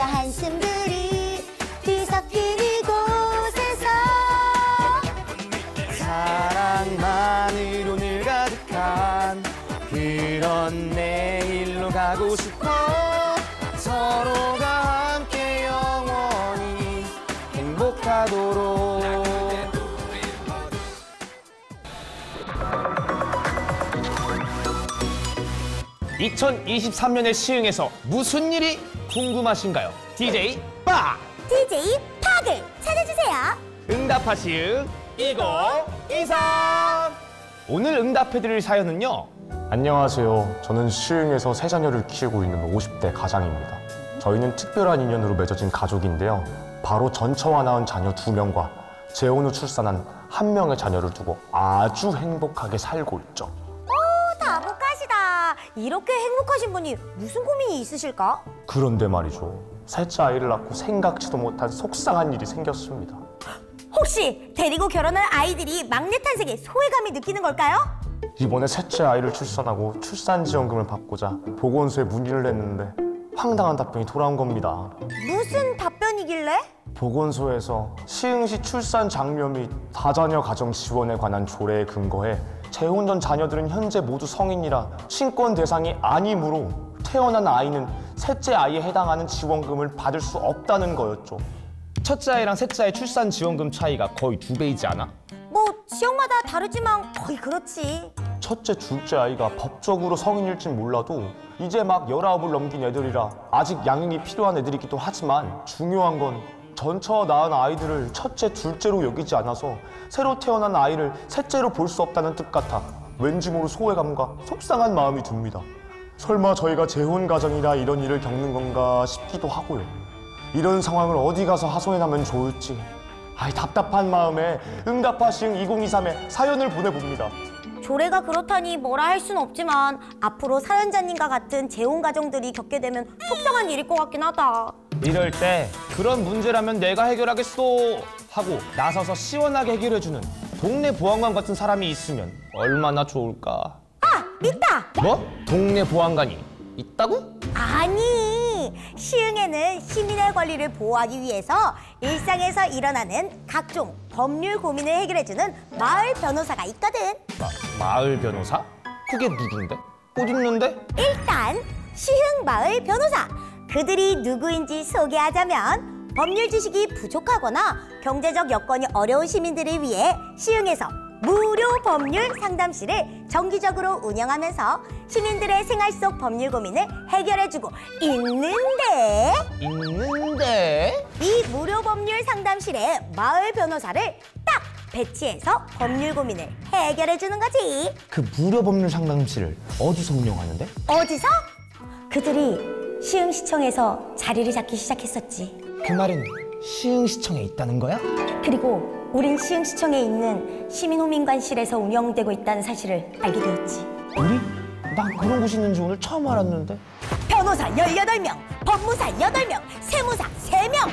쏟아 한숨들이 뒤섞이는 곳에서 사랑만으로는 가득한 그런 내일로 가고 싶어. 서로가 함께 영원히 행복하도록. (2023년에) 시흥에서 무슨 일이 궁금하신가요? DJ 빠! DJ 팍을 찾아주세요. 응답하 시흥 2023! 오늘 응답해드릴 사연은요. 안녕하세요. 저는 시흥에서 세 자녀를 키우고 있는 50대 가장입니다. 저희는 특별한 인연으로 맺어진 가족인데요. 바로 전처와 낳은 자녀 두 명과 재혼 후 출산한 한 명의 자녀를 두고 아주 행복하게 살고 있죠. 오, 다복하시다. 이렇게 행복하신 분이 무슨 고민이 있으실까? 그런데 말이죠. 셋째 아이를 낳고 생각지도 못한 속상한 일이 생겼습니다. 혹시 데리고 결혼한 아이들이 막내 탄생에 소외감이 느끼는 걸까요? 이번에 셋째 아이를 출산하고 출산지원금을 받고자 보건소에 문의를 했는데 황당한 답변이 돌아온 겁니다. 무슨 답변이길래? 보건소에서 시흥시 출산 장려 및 다자녀 가정 지원에 관한 조례에 근거해 재혼 전 자녀들은 현재 모두 성인이라 친권 대상이 아니므로 태어난 아이는 셋째 아이에 해당하는 지원금을 받을 수 없다는 거였죠. 첫째 아이랑 셋째 아이 출산 지원금 차이가 거의 두 배이지 않아? 뭐 지역마다 다르지만 거의 그렇지. 첫째, 둘째 아이가 법적으로 성인일진 몰라도 이제 막 열아홉을 넘긴 애들이라 아직 양육이 필요한 애들이기도 하지만 중요한 건 전처 낳은 아이들을 첫째, 둘째로 여기지 않아서 새로 태어난 아이를 셋째로 볼 수 없다는 뜻 같아 왠지 모를 소외감과 속상한 마음이 듭니다. 설마 저희가 재혼 가정이라 이런 일을 겪는 건가 싶기도 하고요. 이런 상황을 어디 가서 하소연하면 좋을지 아이 답답한 마음에 응답하 시흥 2023에 사연을 보내봅니다. 조례가 그렇다니 뭐라 할 순 없지만 앞으로 사연자님과 같은 재혼 가정들이 겪게 되면 속상한 일일 것 같긴 하다. 이럴 때 그런 문제라면 내가 해결하겠어 하고 나서서 시원하게 해결해주는 동네 보안관 같은 사람이 있으면 얼마나 좋을까? 아, 있다! 뭐? 동네 보안관이 있다고? 아니, 시흥에는 시민의 권리를 보호하기 위해서 일상에서 일어나는 각종 법률 고민을 해결해주는 마을 변호사가 있거든. 마, 마을 변호사? 그게 누군데? 못 있는데? 일단 시흥 마을 변호사 그들이 누구인지 소개하자면 법률 지식이 부족하거나 경제적 여건이 어려운 시민들을 위해 시흥에서 무료 법률 상담실을 정기적으로 운영하면서 시민들의 생활 속 법률 고민을 해결해주고 있는데 있는데? 이 무료 법률 상담실에 마을 변호사를 딱 배치해서 법률 고민을 해결해주는 거지. 그 무료 법률 상담실을 어디서 운영하는데? 어디서? 그들이 시흥시청에서 자리를 잡기 시작했었지. 그 말은 시흥시청에 있다는 거야? 그리고 우린 시흥시청에 있는 시민호민관실에서 운영되고 있다는 사실을 알게 되었지. 우리? 난 그런 곳이 있는지 오늘 처음 알았는데 변호사 18명, 법무사 8명, 세무사 3명을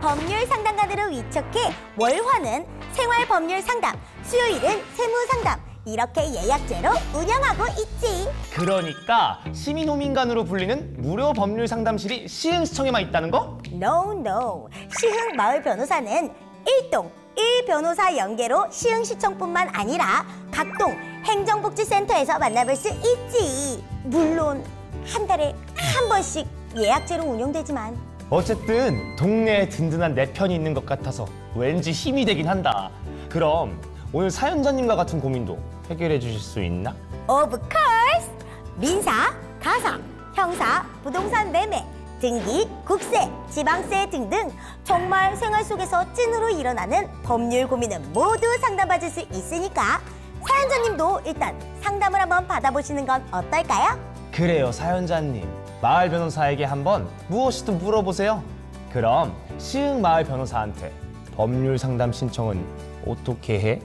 법률 상담관으로 위촉해 월화는 생활 법률 상담, 수요일은 세무 상담 이렇게 예약제로 운영하고 있지. 그러니까 시민호민관으로 불리는 무료 법률 상담실이 시흥시청에만 있다는 거? No, no. 시흥 마을 변호사는 일동 일 변호사 연계로 시흥시청뿐만 아니라 각동 행정복지센터에서 만나볼 수 있지. 물론 한 달에 한 번씩 예약제로 운영되지만 어쨌든 동네에 든든한 내 편이 있는 것 같아서 왠지 힘이 되긴 한다 그럼 오늘 사연자님과 같은 고민도 해결해 주실 수 있나? of course 민사, 가사, 형사, 부동산 매매, 등기, 국세, 지방세 등등 정말 생활 속에서 찐으로 일어나는 법률 고민은 모두 상담받을 수 있으니까 사연자님도 일단 상담을 한번 받아보시는 건 어떨까요? 그래요 사연자님 마을 변호사에게 한번 무엇이든 물어보세요 그럼 시흥 마을 변호사한테 법률 상담 신청은 어떻게 해?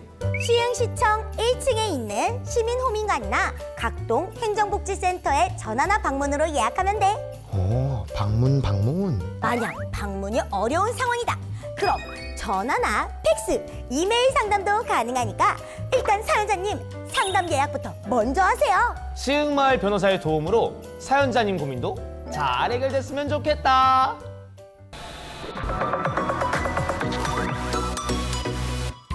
시흥시청 1층에 있는 시민호민관이나 각동 행정복지센터에 전화나 방문으로 예약하면 돼. 오 방문 방문 만약 방문이 어려운 상황이다. 그럼 전화나 팩스, 이메일 상담도 가능하니까 일단 사연자님 상담 예약부터 먼저 하세요. 시흥 마을 변호사의 도움으로 사연자님 고민도 잘 해결됐으면 좋겠다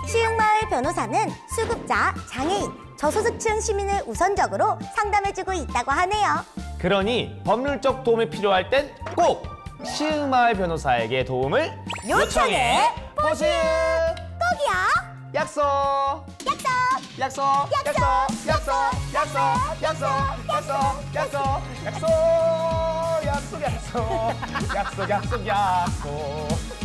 시흥마을 변호사는 수급자, 장애인, 저소득층 시민을 우선적으로 상담해주고 있다고 하네요. 그러니 법률적 도움이 필요할 땐 꼭 시흥 마을 변호사에게 도움을 요청해 보시 꼭이요. 약속 약속. 약속 약속 약속 약속 약속 약속 약속 약속 약속 약속 약속 약속 약속 약속